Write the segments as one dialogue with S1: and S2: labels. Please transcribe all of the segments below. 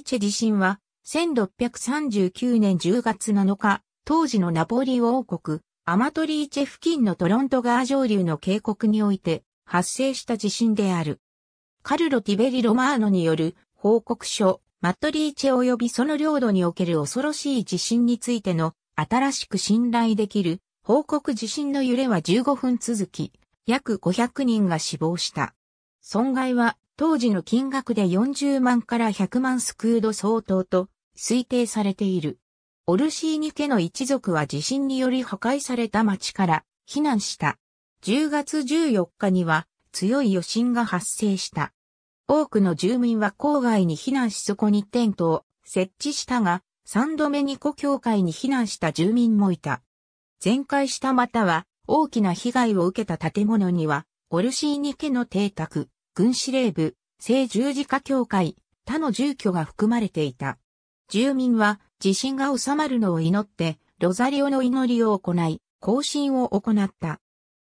S1: ーチェ地震は、1639年10月7日、当時のナポリ王国、アマトリーチェ付近のトロント川上流の渓谷において発生した地震である。カルロ・ティベリ・ロマーノによる報告書、マトリーチェ及びその領土における恐ろしい地震についての新しく信頼できる報告地震の揺れは15分続き、約500人が死亡した。損害は当時の金額で40万から100万スクード相当と推定されている。オルシーニ家の一族は地震により破壊された町から避難した。10月14日には強い余震が発生した。多くの住民は郊外に避難しそこにテントを設置したが、3度目に故郷会に避難した住民もいた。全壊したまたは大きな被害を受けた建物には、オルシーニ家の邸宅、軍司令部、聖十字架教会、他の住居が含まれていた。住民は地震が収まるのを祈って、ロザリオの祈りを行い、行進を行った。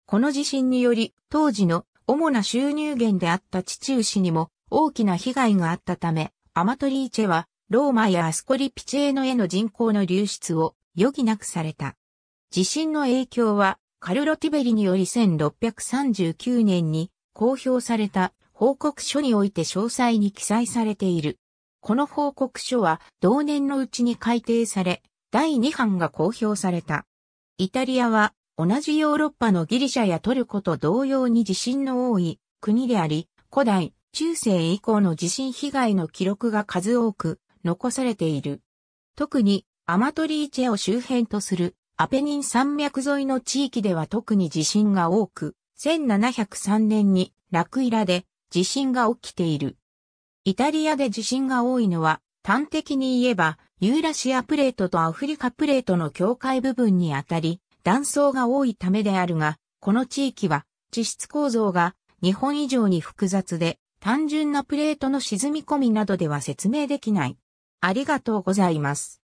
S1: この地震により、当時の主な収入源であった地中市にも大きな被害があったため、アマトリーチェは、ローマやアスコリピチェーノへの人口の流出を余儀なくされた。地震の影響は、カルロ・ティベリにより1639年に公表された報告書において詳細に記載されている。この報告書は同年のうちに改定され、第2版が公表された。イタリアは同じヨーロッパのギリシャやトルコと同様に地震の多い国であり、古代、中世以降の地震被害の記録が数多く残されている。特にアマトリーチェを周辺とするアペニン山脈沿いの地域では特に地震が多く、1703年にラクイラで地震が起きている。イタリアで地震が多いのは、端的に言えば、ユーラシアプレートとアフリカプレートの境界部分にあたり、断層が多いためであるが、この地域は地質構造が日本以上に複雑で、単純なプレートの沈み込みなどでは説明できない。ありがとうございます。